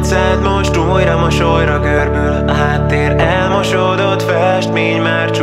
arcád most újra mosolyra görbül. A háttér elmosódott festmény már csupán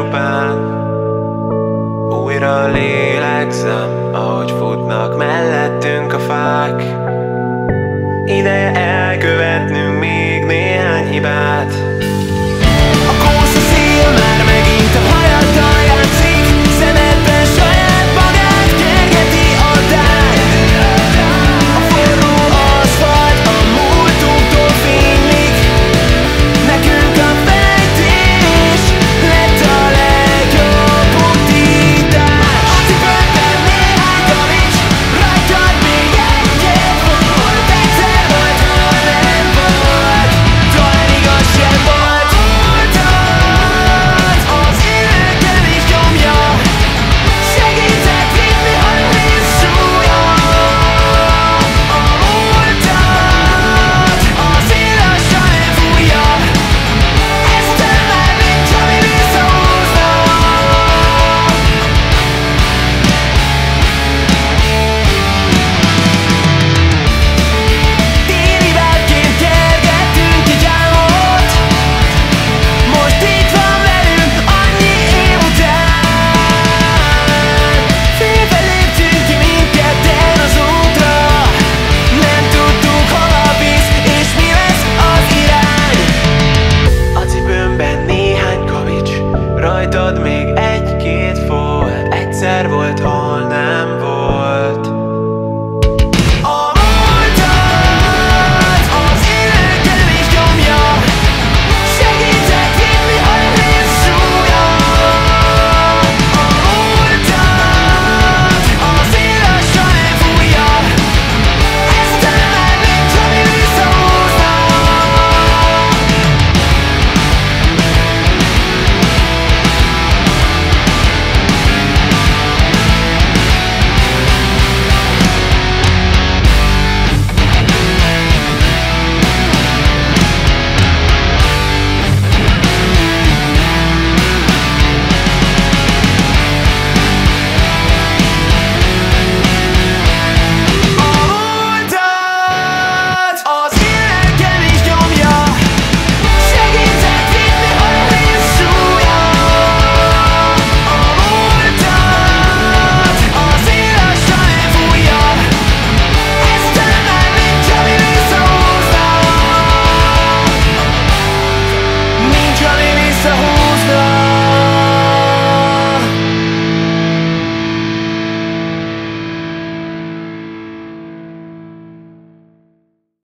I dod még